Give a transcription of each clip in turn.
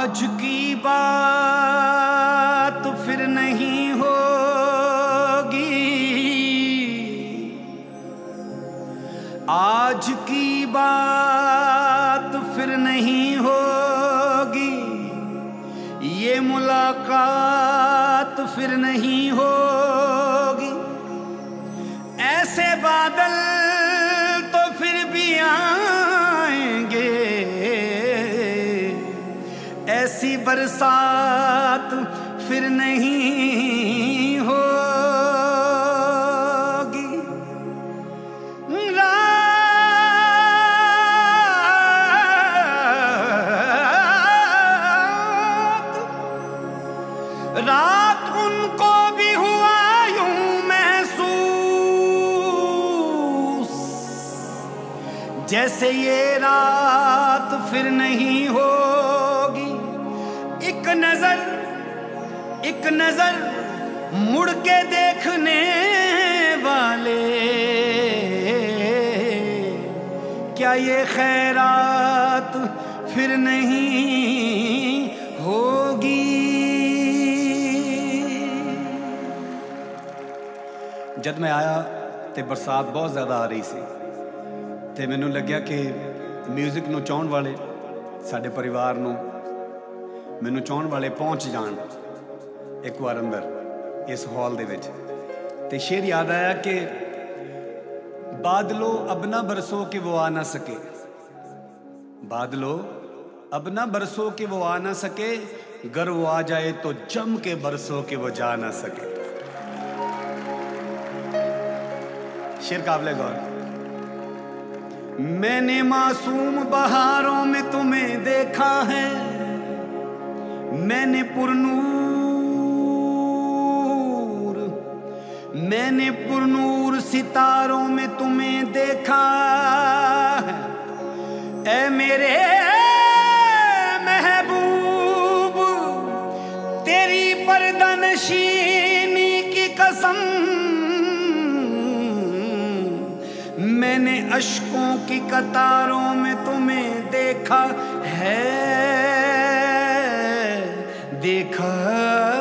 आज की बात फिर नहीं होगी। आज की बात फिर नहीं होगी। ये मुलाकात फिर नहीं होगी। ऐसी बरसात फिर नहीं होगी। रात रात उनको भी हुआ यूँ महसूस, जैसे ये रात फिर नहीं होगी एक नजर एक नजर मुड़ के देखने वाले क्या ये खैरात फिर नहीं होगी ਜਦ ਮੈਂ ਆਇਆ ਤੇ ਬਰਸਾਤ ਬਹੁਤ ਜ਼ਿਆਦਾ ਆ ਰਹੀ ਸੀ ਤੇ ਮੈਨੂੰ ਲੱਗਿਆ ਕਿ 뮤직 ਨੂੰ ਚਾਹਣ ਵਾਲੇ ਸਾਡੇ ਪਰਿਵਾਰ ਨੂੰ ਮੈਨੂੰ ਚਾਹਣ ਵਾਲੇ ਪਹੁੰਚ ਜਾਣ ਇੱਕ ਵਾਰ ਅੰਦਰ ਇਸ ਹਾਲ ਦੇ ਵਿੱਚ ਤੇ ਸ਼ੇਰ ਯਾਦ ਆਇਆ ਕਿ बादलो अब ना बरसो कि वो आ ना सके बादलो अब ना बरसो कि वो आ ना सके गर वो आ जाए तो जम के बरसो कि वो जा ना सके शेर काबले गौर मैंने मासूम बहारों में तुम्हें देखा है मैंने पुरनूर मैंने पुरनूर सितारों में तुम्हें देखा ए मेरे महबूब, तेरी परदनशीनी की कसम, मैंने अशकों की कतारों में तुम्हें देखा है। देखा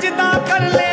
ਜਿੱਦਾਂ ਕਰ ਲੈ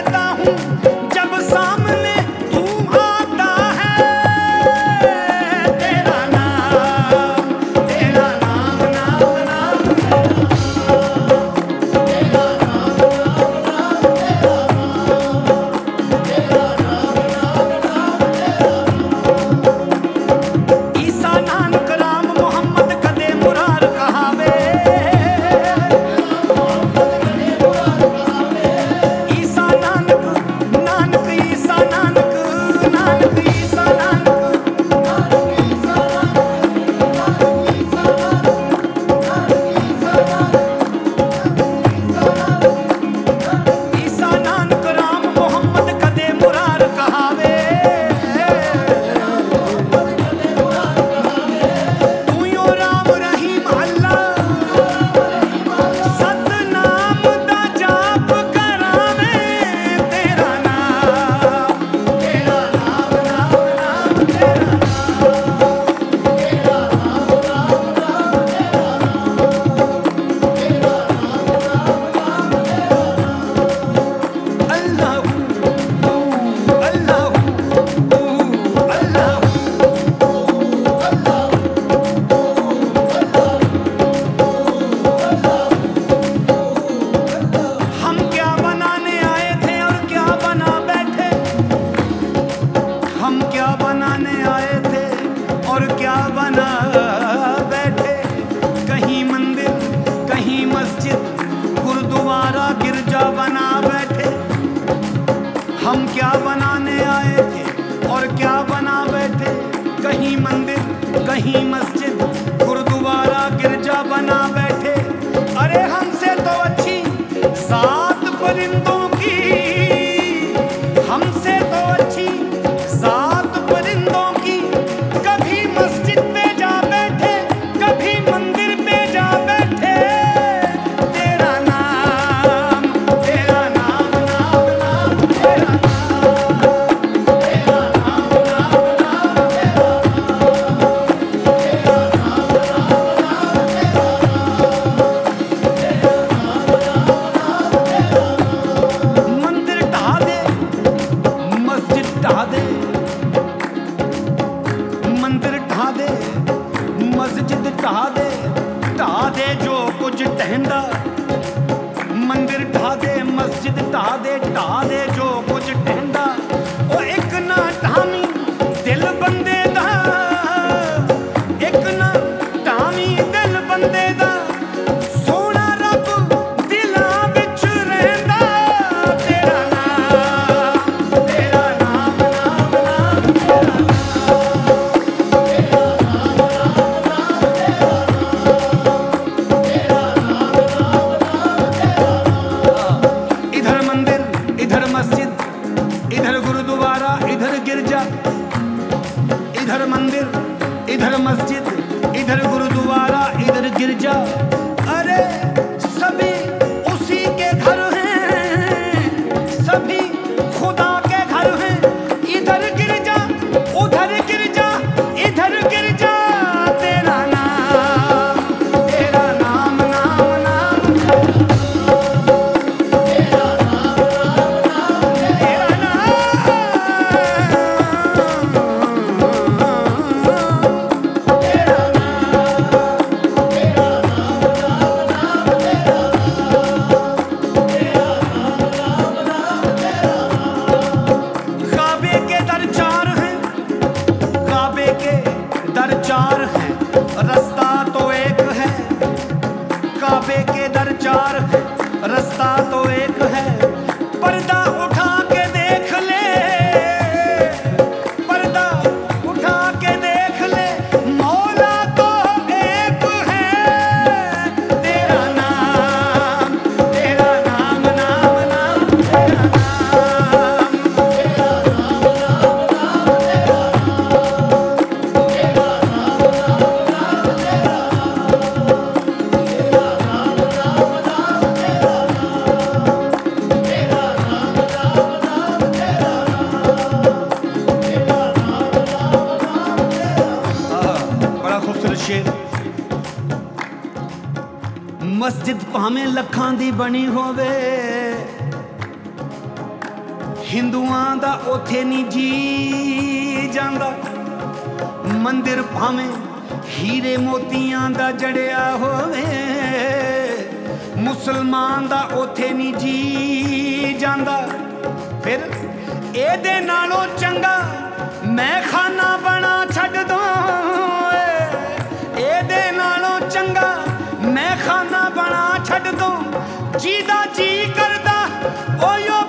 my ਢਾ ਦੇ ਢਾ ਦੇ ਜੋ ਕੁਝ ਟਹਿੰਦਾ। ਮੰਦਿਰ ਢਾ ਦੇ, ਮਸਜਿਦ ਢਾ ਦੇ ਢਾ ਦੇ ਜੋ ਲੱਖਾਂ ਦੀ ਬਣੀ ਹੋਵੇ। ਹਿੰਦੂਆਂ ਦਾ ਉਥੇ ਨਹੀਂ ਜੀ ਜਾਂਦਾ। ਮੰਦਿਰ ਭਾਵੇਂ ਹੀਰੇ ਮੋਤੀਆਂ ਦਾ ਜੜਿਆ ਹੋਵੇ। ਮੁਸਲਮਾਨ ਦਾ ਉਥੇ ਨਹੀਂ ਜੀ ਜਾਂਦਾ। ਫਿਰ ਇਹਦੇ ਨਾਲੋਂ ਚੰਗਾ ਮੈਂ ਖਾਨਾ ਬਣਾ ਛੱਡ ਦੋ। जीदा जी करदा ओयो